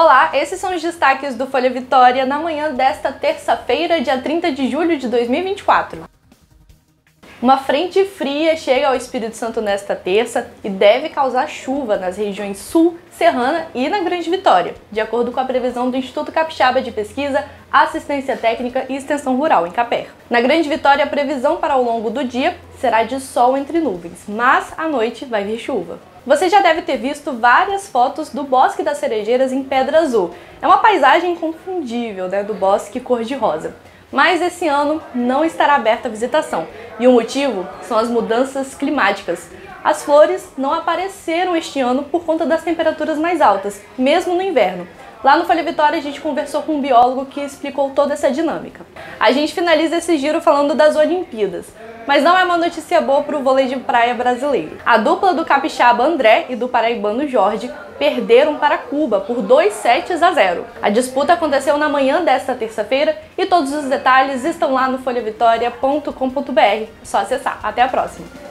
Olá, esses são os destaques do Folha Vitória na manhã desta terça-feira, dia 30 de julho de 2024. Uma frente fria chega ao Espírito Santo nesta terça e deve causar chuva nas regiões sul, serrana e na Grande Vitória, de acordo com a previsão do Instituto Capixaba de Pesquisa, Assistência Técnica e Extensão Rural, em Caper. Na Grande Vitória, a previsão para ao longo do dia será de sol entre nuvens, mas à noite vai vir chuva. Você já deve ter visto várias fotos do Bosque das Cerejeiras em Pedra Azul. É uma paisagem inconfundível né, do bosque cor-de-rosa mas esse ano não estará aberta a visitação. E o motivo são as mudanças climáticas. As flores não apareceram este ano por conta das temperaturas mais altas, mesmo no inverno. Lá no Folha Vitória a gente conversou com um biólogo que explicou toda essa dinâmica. A gente finaliza esse giro falando das Olimpíadas, mas não é uma notícia boa para o vôlei de praia brasileiro. A dupla do capixaba André e do paraibano Jorge perderam para Cuba por 2 sets a 0. A disputa aconteceu na manhã desta terça-feira e todos os detalhes estão lá no folhavitória.com.br. Só acessar. Até a próxima!